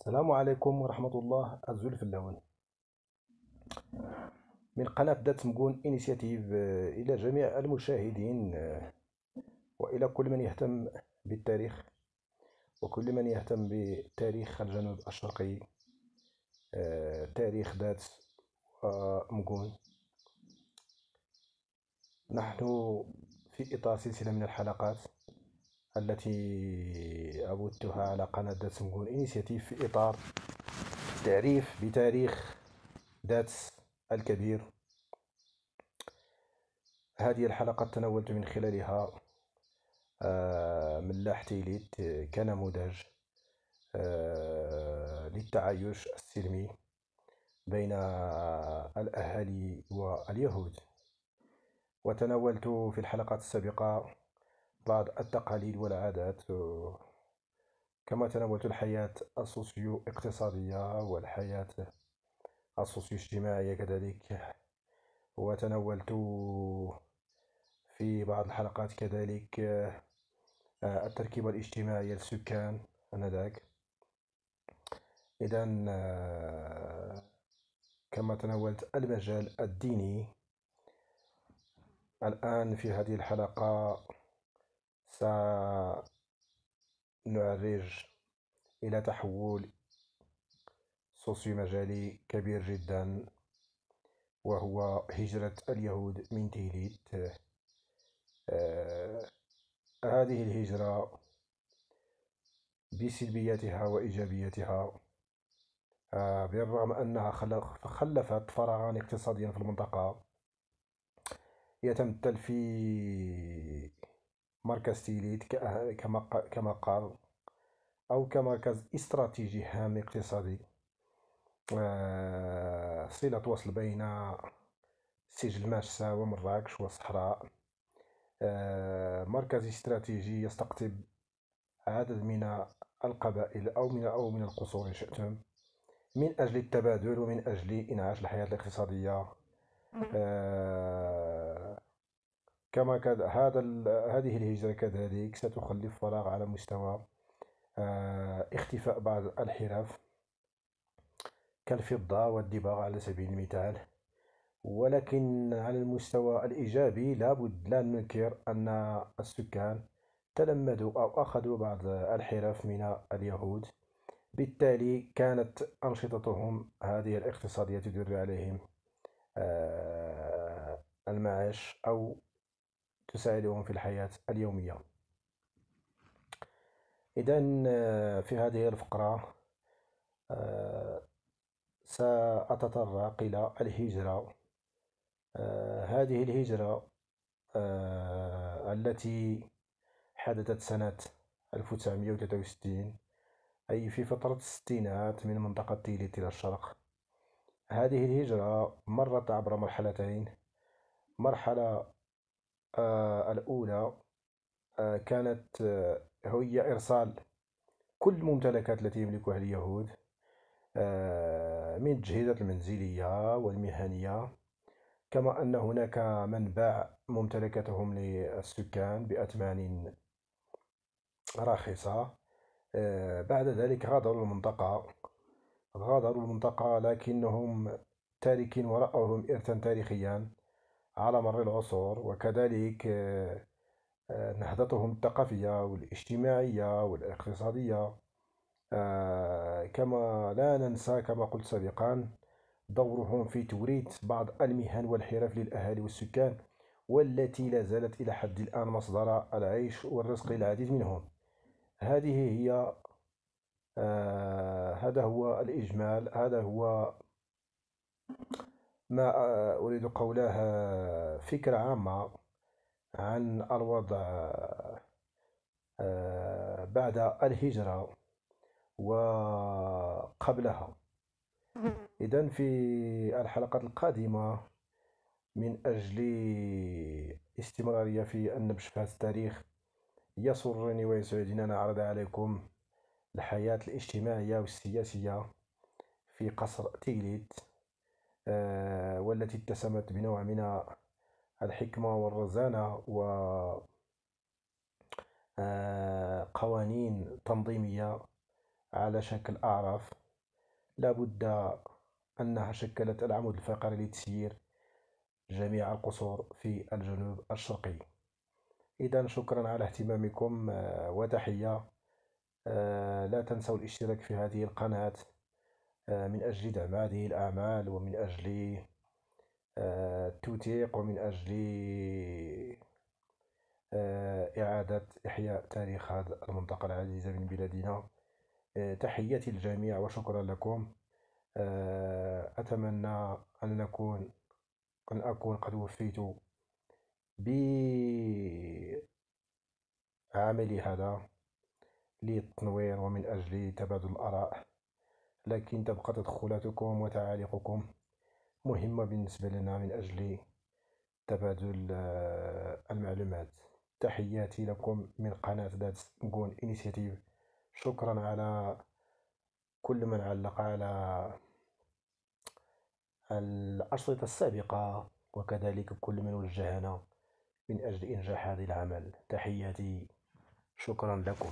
السلام عليكم ورحمة الله. الزول في اللون. من قناة دات مقون إنيسياتيف إلى جميع المشاهدين وإلى كل من يهتم بالتاريخ وكل من يهتم بتاريخ الجنوب الشرقي تاريخ دات مقون نحن في إطار سلسلة من الحلقات. التي أعددتها على قناة دادس مكون Initiative في إطار تعريف بتاريخ دادس الكبير. هذه الحلقة تناولت من خلالها آه، ملاح تيليت كنموذج آه، للتعايش السلمي بين الأهالي واليهود. وتناولت في الحلقات السابقة التقاليد والعادات كما تناولت الحياة السوسيو اقتصادية والحياة السوسيو اجتماعية كذلك. وتناولت في بعض الحلقات كذلك آه، التركيبة الاجتماعية للسكان آنذاك. إذا آه، كما تناولت المجال الديني. الآن في هذه الحلقة سنعرج إلى تحول سوسيو مجالي كبير جدا وهو هجرة اليهود من تيليت آه هذه الهجرة بسلبياتها وإيجابياتها. آه بالرغم أنها خلفت فراغا اقتصاديا في المنطقة يتمثل في مركز تيليت كمقر أو كمركز استراتيجي هام اقتصادي. آه، صلة وصل بين سجل ماشسا ومراكش والصحراء. آه، مركز استراتيجي يستقطب عدد من القبائل أو من أو من القصور إن شئتم من أجل التبادل ومن أجل إنعاش الحياة الاقتصادية. كما كذا هذا هذه الهجرة كذلك ستخلف فراغ على مستوى آه، اختفاء بعض الحرف كالفضة والدباغ على سبيل المثال. ولكن على المستوى الإيجابي لابد لا ننكر أن السكان تلمدوا أو أخذوا بعض الحرف من اليهود. بالتالي كانت أنشطتهم هذه الاقتصادية تدر عليهم آه، المعاش أو تساعدهم في الحياة اليومية. إذا آه، في هذه الفقرة آه، سأتطرق إلى الهجرة. آه، هذه الهجرة التي حدثت سنة 1963 أي في فترة الستينات من منطقة تيليت إلى الشرق. هذه الهجرة مرت عبر مرحلتين. مرحلة الأولى آه، كانت آه، هي إرسال كل الممتلكات التي يملكها اليهود من التجهيزات المنزلية والمهنية كما أن هناك من باع ممتلكاتهم للسكان بأثمان راخصة. بعد ذلك غادروا المنطقة غادروا المنطقة لكنهم تاركين وراءهم إرثا تاريخيا. على مر العصور وكذلك آه، آه، نهضتهم الثقافية والاجتماعية والاقتصادية. آه، كما لا ننسى كما قلت سابقا دورهم في توريث بعض المهن والحرف للأهالي والسكان والتي لا زالت إلى حد الآن مصدر العيش والرزق للعديد منهم. هذه هي هذا هو الإجمال هذا هو ما أريد قوله فكرة عامة عن الوضع آه، بعد الهجرة وقبلها. إذا في الحلقات القادمة من أجل استمرارية في النبش في هذا التاريخ يسرني ويسعدني أن أعرض عليكم الحياة الاجتماعية والسياسية في قصر تيليت آه، والتي اتسمت بنوع من الحكمة والرزانة و آه، قوانين تنظيمية على شكل أعراف. لابد أنها شكلت العمود الفقري لتسيير جميع القصور في الجنوب الشرقي. إذا شكرا على اهتمامكم آه، وتحية. آه، لا تنسوا الاشتراك في هذه القناة. آه، من أجل دعم هذه الأعمال ومن أجل التوثيق ومن أجل إعادة إحياء تاريخ هذه المنطقة العزيزة من بلادنا. تحياتي للجميع وشكرا لكم. أتمنى أن نكون أن أكون قد وفيت بعملي هذا للتنوير ومن أجل تبادل الآراء. لكن تبقى تدخلاتكم وتعاليقكم مهمة بالنسبة لنا من أجل تبادل آه، المعلومات. تحياتي لكم من قناة ذات نقول إنيسياتيف شكرا على كل من علق على الأشرطة السابقة وكذلك كل من وجهنا من أجل إنجاح هذا العمل. تحياتي. شكرا لكم.